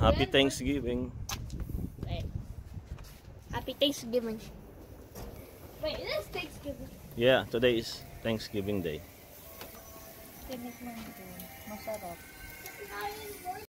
Happy Thanksgiving. Wait. Happy Thanksgiving. Wait, it is Thanksgiving. Yeah, today is Thanksgiving Day. Tinik mo. Masarap.